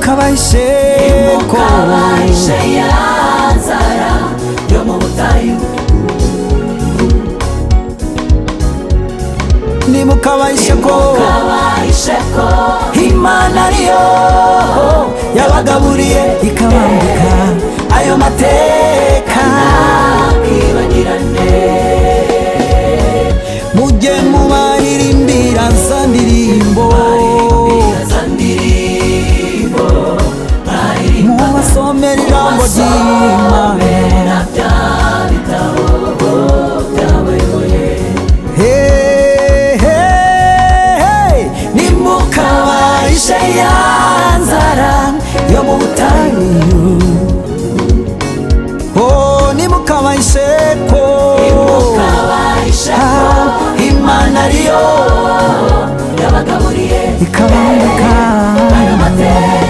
impuka bayiseko bayishe yazara yo mu butayu nimuka bayisheko imana ariyo yabagaburiye ikabambika ayo mateka. ya nzara yo mu butayu oh nimukabaye iseko ah, imana ariyo yabagaburiye. Ikabambika ayo mateka.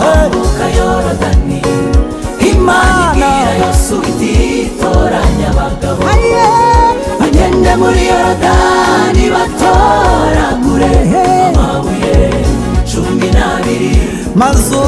kwambuka imana bagende muri yorodani batoragure amabuye cumi n'abiri mazu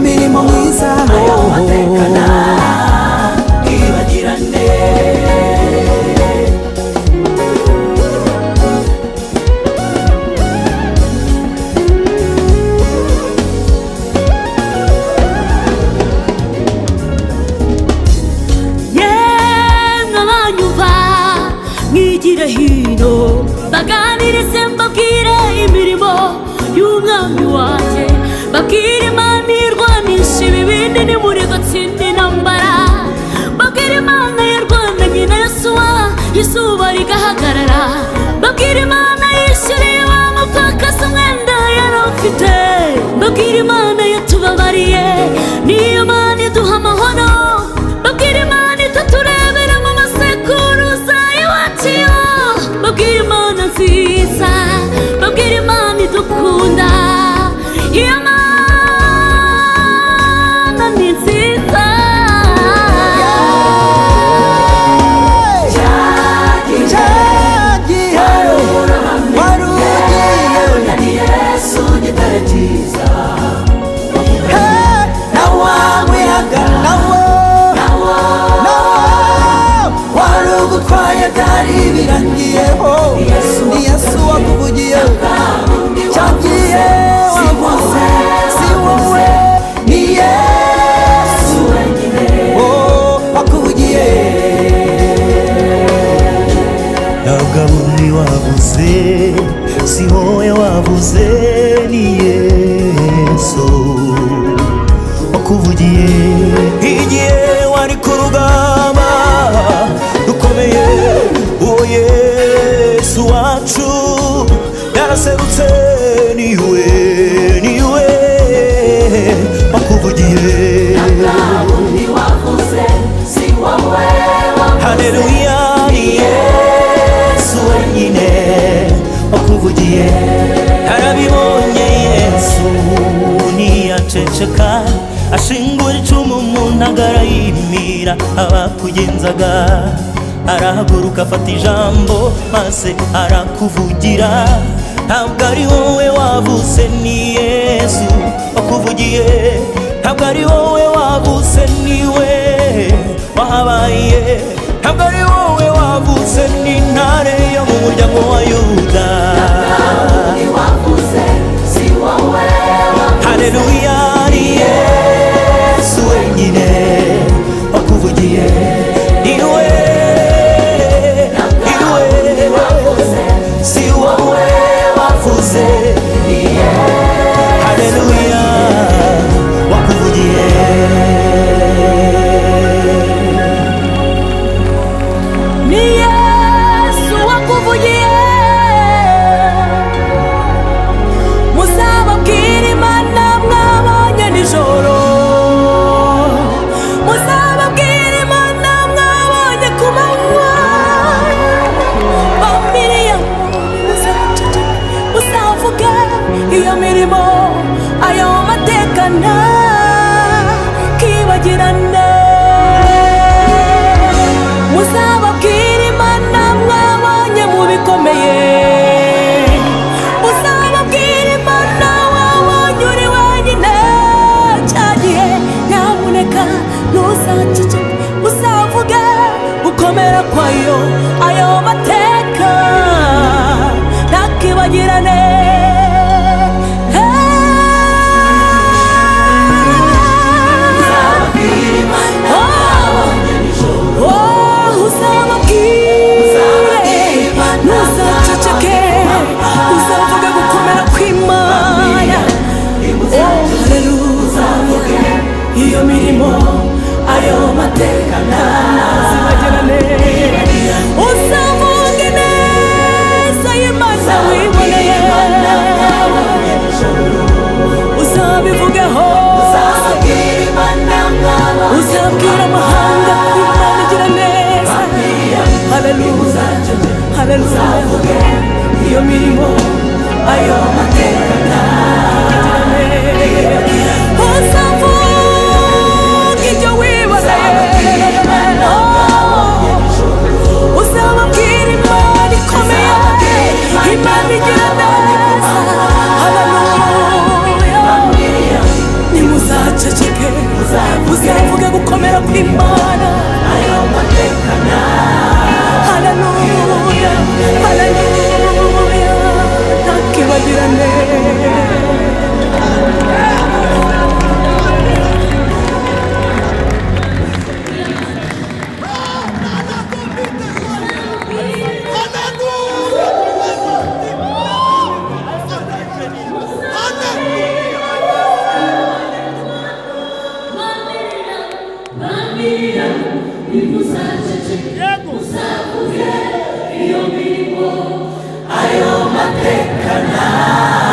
mirimo mwiza rigahagarara babwire imana yishyuriye wa mupfakazi umwenda yari afite babwire imana yatubabariye niyo mana iduha amahoro babwire imana itaturebera mu masekuruza iwacu babwire imana nziza babwire imana idukunda iyo mana wavuze si wowe wavuze ni yesu wakuvugiye igihe wari ku rugamba rukomeye uwo yesu wacu yaraserutse yimira abakugenzaga arahaguruka afata ijambo maze arakuvugira. Ntabwo ari wowe wavuze ni yesu wakuvugiye. Ntabwo ari wowe wavuze ni we wahabaye. Ntabwo ari wowe wavuze ni intare yo mu muryango wa yuda. Undi wavuze si ntuzacece uzavuge gukomera kwayo ayo mateka haleluya iyo mirimo ayo mateka Ayoma tekana.